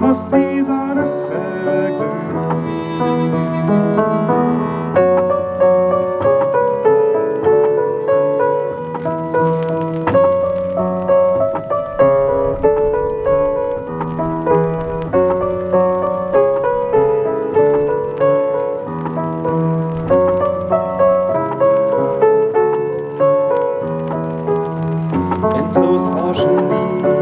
muss die Sonne endlos rauschen die